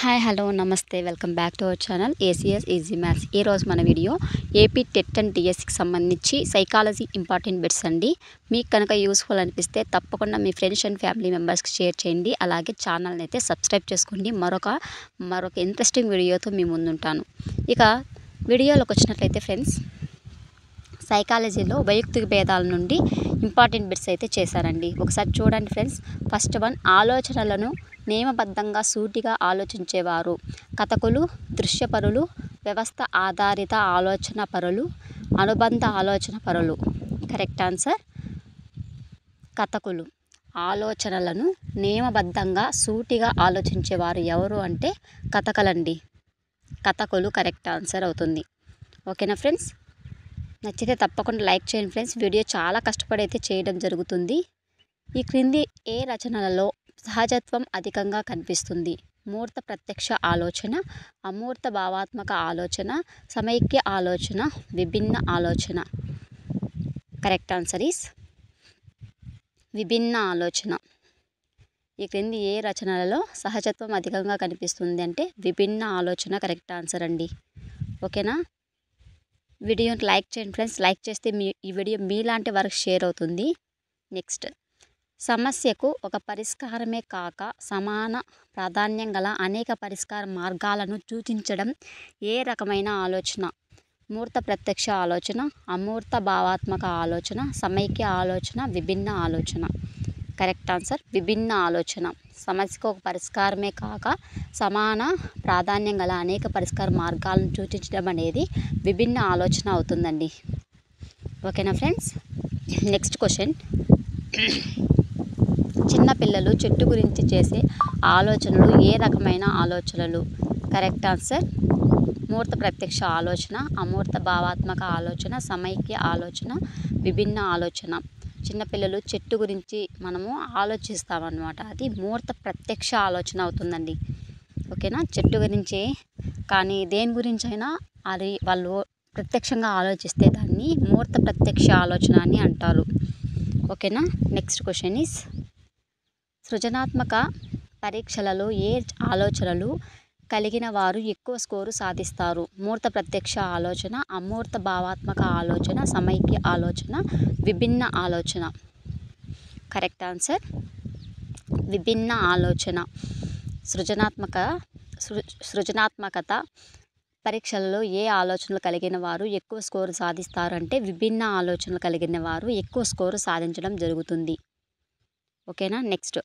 Hi hello నమస్తే welcome back to our channel ACS easy maths ఈరోజు మన video AP TET and టీఎస్సికి సంబంధించి సైకాలజీ ఇంపార్టెంట్ బిట్స్ అండి. మీకు కనుక యూస్ఫుల్ అనిపిస్తే తప్పకుండా మీ ఫ్రెండ్స్ అండ్ ఫ్యామిలీ మెంబర్స్కి షేర్ చేయండి. అలాగే ఛానల్ని అయితే సబ్స్క్రైబ్ చేసుకోండి. మరొక మరొక ఇంట్రెస్టింగ్ వీడియోతో మీ ముందుంటాను. ఇక వీడియోలోకి వచ్చినట్లయితే ఫ్రెండ్స్ సైకాలజీలో ఉపయుక్తి భేదాల నుండి ఇంపార్టెంట్ బిట్స్ అయితే చేశారండి. ఒకసారి చూడండి ఫ్రెండ్స్. ఫస్ట్ వన్ ఆలోచనలను నియమబద్ధంగా సూటిగా ఆలోచించేవారు. కథకులు దృశ్యపరులు వ్యవస్థ ఆధారిత ఆలోచన పరులు అనుబంధ ఆలోచన పరులు. Correct answer? కథకులు. ఆలోచనలను నియమబద్ధంగా సూటిగా ఆలోచించేవారు ఎవరు అంటే కథకలండి. కథకులు కరెక్ట్ ఆన్సర్ అవుతుంది. ఓకేనా ఫ్రెండ్స్? నచ్చితే తప్పకుండా లైక్ చేయండి ఫ్రెండ్స్. వీడియో చాలా కష్టపడి అయితే చేయడం జరుగుతుంది. ఈ క్రింది ఏ రచనలలో సహజత్వం అధికంగా కనిపిస్తుంది? మూర్త ప్రత్యక్ష ఆలోచన అమూర్త భావాత్మక ఆలోచన సమైక్య ఆలోచన విభిన్న ఆలోచన. కరెక్ట్ ఆన్సర్ ఈస్ విభిన్న ఆలోచన. ఈ క్రింది ఏ రచనలలో సహజత్వం అధికంగా కనిపిస్తుంది అంటే విభిన్న ఆలోచన కరెక్ట్ ఆన్సర్ అండి. ఓకేనా? వీడియోని లైక్ చేయండి ఫ్రెండ్స్. లైక్ చేస్తే మీ ఈ వీడియో మీలాంటి వరకు షేర్ అవుతుంది. నెక్స్ట్. సమస్యకు ఒక పరిష్కారమే కాక సమాన ప్రాధాన్యం గల అనేక పరిష్కార మార్గాలను సూచించడం ఏ రకమైన ఆలోచన? మూర్త ప్రత్యక్ష ఆలోచన అమూర్త భావాత్మక ఆలోచన సమైక్య ఆలోచన విభిన్న ఆలోచన. Correct answer. విభిన్న ఆలోచన. సమస్యకు ఒక పరిష్కారమే కాక సమాన ప్రాధాన్యం గల అనేక పరిష్కార మార్గాలను సూచించడం అనేది విభిన్న ఆలోచన అవుతుందండి. ఓకేనా ఫ్రెండ్స్? Next question. చిన్నపిల్లలు చెట్టు గురించి చేసే ఆలోచనలు ఏ రకమైన ఆలోచనలు? Correct answer. మూర్త ప్రత్యక్ష ఆలోచన అమూర్త భావాత్మక ఆలోచన సమైక్య ఆలోచన విభిన్న ఆలోచన. చిన్నపిల్లలు చెట్టు గురించి మనము ఆలోచిస్తామన్నమాట. అది మూర్త ప్రత్యక్ష ఆలోచన అవుతుందండి. ఓకేనా? చెట్టు గురించి కానీ దేని గురించి అయినా అది వాళ్ళు ప్రత్యక్షంగా ఆలోచిస్తే దాన్ని మూర్త ప్రత్యక్ష ఆలోచన అని అంటారు. ఓకేనా? నెక్స్ట్ క్వశ్చన్ ఈస్ సృజనాత్మక పరీక్షలలో ఏ ఆలోచనలు కలిగిన వారు ఎక్కువ స్కోరు సాధిస్తారు. మూర్త ప్రత్యక్ష ఆలోచన అమూర్త భావాత్మక ఆలోచన సమైక్య ఆలోచన విభిన్న ఆలోచన. Correct answer? విభిన్న ఆలోచన. సృజనాత్మక సృ సృజనాత్మకత పరీక్షల్లో ఏ ఆలోచనలు కలిగిన వారు ఎక్కువ స్కోరు సాధిస్తారంటే విభిన్న ఆలోచనలు కలిగిన వారు ఎక్కువ స్కోరు సాధించడం జరుగుతుంది. ఓకేనా? నెక్స్ట్.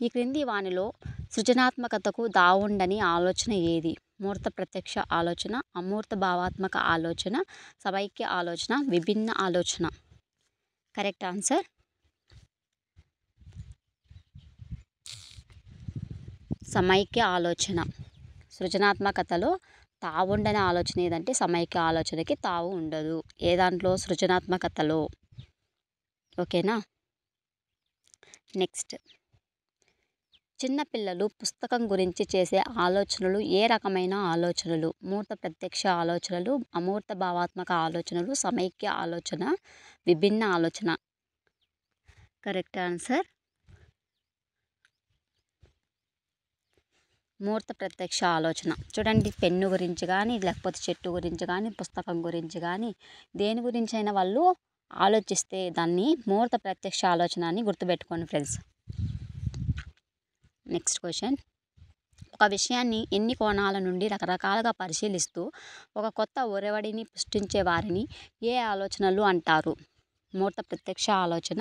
ఈ క్రింది వానిలో సృజనాత్మకతకు దావుండని ఆలోచన ఏది? మూర్త ప్రత్యక్ష ఆలోచన అమూర్త భావాత్మక ఆలోచన సమైక్య ఆలోచన విభిన్న ఆలోచన? Correct answer? సమైక్య ఆలోచన. సృజనాత్మకతలో తావుండని ఆలోచన ఏదంటే సమైక్య ఆలోచనకి తావు ఉండదు. ఏ దాంట్లో? సృజనాత్మకతలో. ఓకేనా? నెక్స్ట్. చిన్నపిల్లలు పుస్తకం గురించి చేసే ఆలోచనలు ఏ రకమైన ఆలోచనలు? మూర్త ప్రత్యక్ష ఆలోచనలు అమూర్త భావాత్మక ఆలోచనలు సమైక్య ఆలోచన విభిన్న ఆలోచన? Correct answer? మూర్త ప్రత్యక్ష ఆలోచన. చూడండి పెన్ను గురించి కానీ లేకపోతే చెట్టు గురించి కానీ పుస్తకం గురించి కానీ దేని గురించి అయినా వాళ్ళు ఆలోచిస్తే దాన్ని మూర్త ప్రత్యక్ష ఆలోచన అని గుర్తుపెట్టుకోండి ఫ్రెండ్స్. నెక్స్ట్ క్వశ్చన్ ఒక విషయాన్ని ఎన్ని కోణాల నుండి రకరకాలుగా పరిశీలిస్తూ ఒక కొత్త ఒరవడిని సృష్టించే వారిని ఏ ఆలోచనలు అంటారు? మూర్త ప్రత్యక్ష ఆలోచన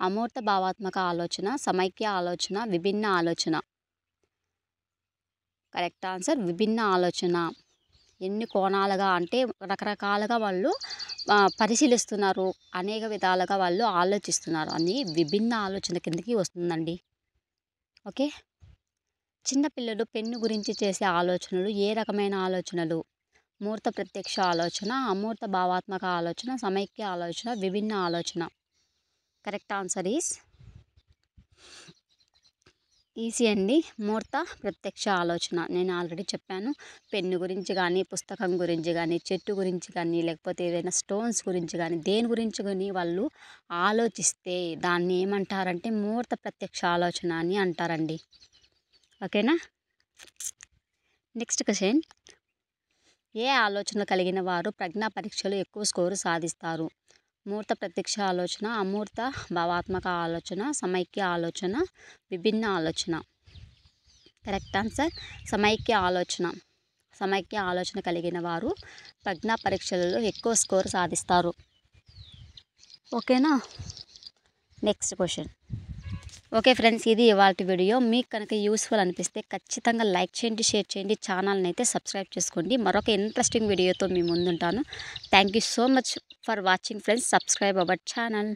అమూర్త భావాత్మక ఆలోచన సమైక్య ఆలోచన విభిన్న ఆలోచన? కరెక్ట్ ఆన్సర్ విభిన్న ఆలోచన. ఎన్ని కోణాలుగా అంటే రకరకాలుగా వాళ్ళు పరిశీలిస్తున్నారు అనేక విధాలుగా వాళ్ళు ఆలోచిస్తున్నారు. అని విభిన్న ఆలోచన కిందకి వస్తుందండి. ఓకే? చిన్నపిల్లలు పెన్ను గురించి చేసే ఆలోచనలు ఏ రకమైన ఆలోచనలు? మూర్త ప్రత్యక్ష ఆలోచన అమూర్త భావాత్మక ఆలోచన సమైక్య ఆలోచన విభిన్న ఆలోచన. కరెక్ట్ ఆన్సర్ ఈస్ ఈజీ అండి. మూర్త ప్రత్యక్ష ఆలోచన. నేను ఆల్రెడీ చెప్పాను. పెన్ను గురించి కానీ పుస్తకం గురించి కానీ చెట్టు గురించి కానీ లేకపోతే ఏదైనా స్టోన్స్ గురించి కానీ దేని గురించి కానీ వాళ్ళు ఆలోచిస్తే దాన్ని ఏమంటారంటే మూర్త ప్రత్యక్ష ఆలోచన అని అంటారండి. ఓకేనా? Next question. ఏ ఆలోచన కలిగిన వారు ప్రజ్ఞా పరీక్షలు ఎక్కువ స్కోరు సాధిస్తారు? మూర్త ప్రత్యక్ష ఆలోచన అమూర్త భావాత్మక ఆలోచన సమైక్య ఆలోచన విభిన్న ఆలోచన. Correct answer? సమైక్య ఆలోచన. సమైక్య ఆలోచన కలిగిన వారు ప్రజ్ఞా పరీక్షలలో ఎక్కువ స్కోర్ సాధిస్తారు. ఓకేనా? Next question. ఓకే ఫ్రెండ్స్ ఇది ఇవాళ వీడియో. మీకు కనుక యూస్ఫుల్ అనిపిస్తే ఖచ్చితంగా లైక్ చేయండి షేర్ చేయండి ఛానల్ని అయితే సబ్స్క్రైబ్ చేసుకోండి. మరొక ఇంట్రెస్టింగ్ వీడియోతో మీ ముందుంటాను. Thank you so much. For watching friends subscribe our channel.